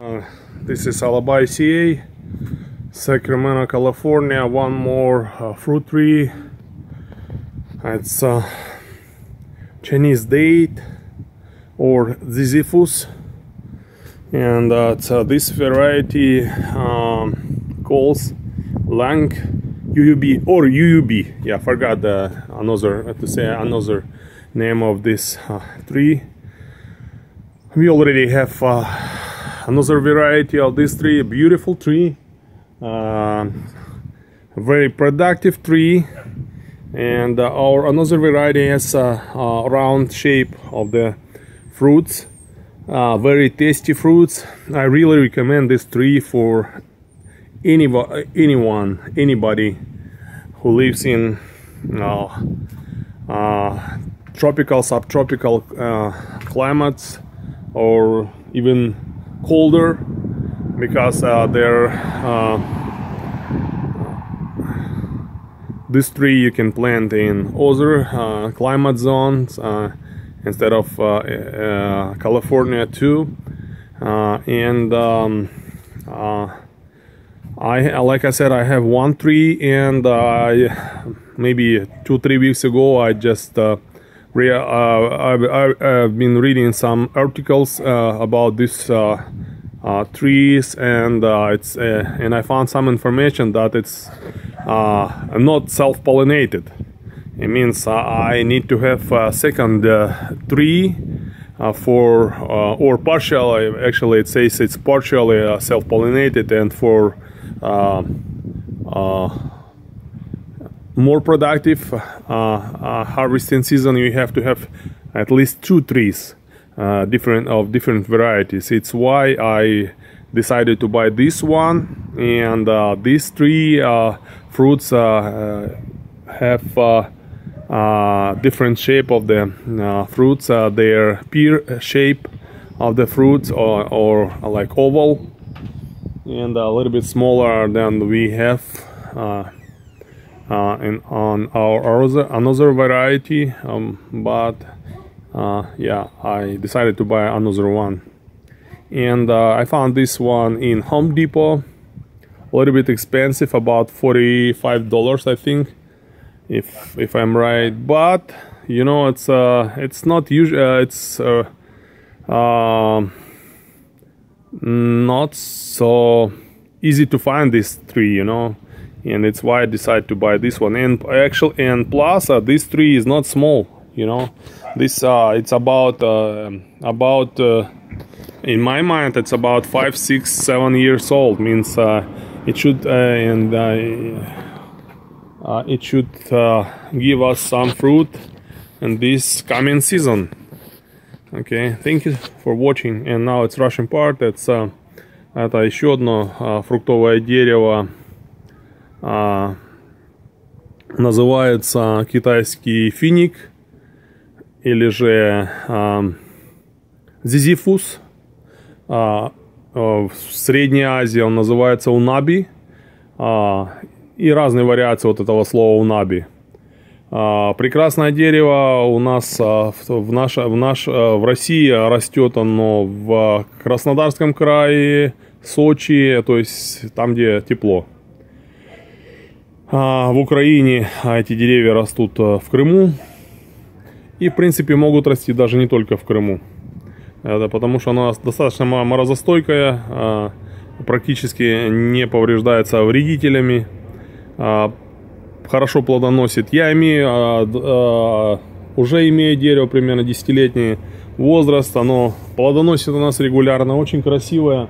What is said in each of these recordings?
Uh, this is Alabai CA, Sacramento, California. One more uh, fruit tree. It's uh, Chinese date or Ziziphus, and uh, uh, this variety um, calls Lang UUB or UUB. Yeah, I forgot the another to say another name of this tree. We already have another variety of this tree, a beautiful tree, uh, very productive tree, and uh, our another variety has a, a round shape of the fruits, uh, very tasty fruits. I really recommend this tree for any, anyone, anybody who lives in uh, uh, tropical, subtropical uh, climates or even colder because uh, they're uh, this tree you can plant in other uh, climate zones uh, instead of uh, uh, California too. And um, I like I said I have one tree and I maybe two three weeks ago I just re- uh, I've, I've, been reading some articles uh, about these uh, trees and it's and I found some information that it's not self-pollinated. It means I need to have a second tree uh, for uh, or partially actually it says it's partially uh, self-pollinated and for more productive uh, uh, harvesting season you have to have at least two trees uh, different of different varieties. It's why I decided to buy this one and uh, these three uh, fruits uh, have different shape of the fruits. Their pear shape of the fruits or, or like oval and a little bit smaller than we have uh, and on our other, another variety um, but uh, yeah I decided to buy another one. And uh, I found this one in Home Depot. A little bit expensive about $45 I think if if I'm right. But you know it's uh it's not usual uh, it's uh, uh, not so easy to find this tree you know and it's why I decided to buy this one and actually and plus uh, this tree is not small you know this uh, it's about uh, about uh, in my mind it's about five six seven years old means uh, it should uh, and it should give us some fruit in this coming season okay thank you for watching and now it's Russian part it's это еще одно фруктовое дерево а, называется китайский финик или же а, зизифус. А, а, в Средней Азии он называется унаби. А, и разные вариации вот этого слова унаби. А, прекрасное дерево у нас а, в, наш, в, наш, а, в России растет оно в Краснодарском крае, Сочи, то есть там, где тепло. А, в Украине эти деревья растут э, в Крыму. И, в принципе, могут расти даже не только в Крыму. Это потому что она достаточно морозостойкая, а, практически не повреждается вредителями, а, хорошо плодоносит. Я имею, уже имею дерево примерно десятилетний возраст, оно плодоносит у нас регулярно, очень красивое.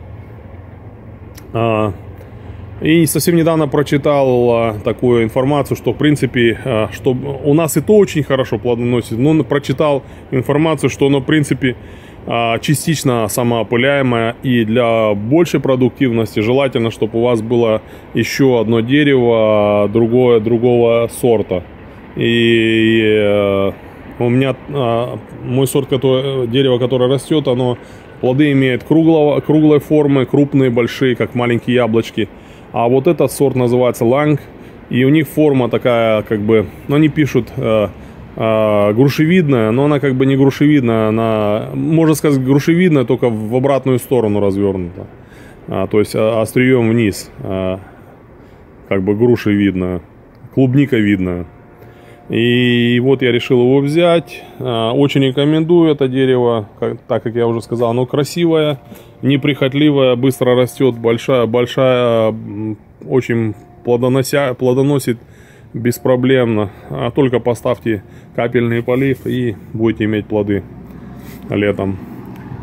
И совсем недавно прочитал а, такую информацию, что в принципе, а, что у нас и то очень хорошо плодоносит, но прочитал информацию, что оно в принципе а, частично самоопыляемое и для большей продуктивности желательно, чтобы у вас было еще одно дерево другое, другого сорта. И у меня мой сорт который, дерева, которое растет, оно плоды имеет круглого, круглой формы, крупные, большие, как маленькие яблочки. А вот этот сорт называется Ланг. И у них форма такая, как бы, ну они пишут э, э, грушевидная, но она как бы не грушевидная, она, можно сказать, грушевидная, только в обратную сторону развернута. а, то есть а, острием вниз, а, как бы груши видно, клубника видно. И вот я решил его взять. А, очень рекомендую это дерево, так как я уже сказал, оно красивое, неприхотливое, быстро растет, большая, большая, очень плодонося, плодоносит беспроблемно. А только поставьте капельный полив и будете иметь плоды летом.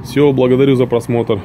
Все, благодарю за просмотр.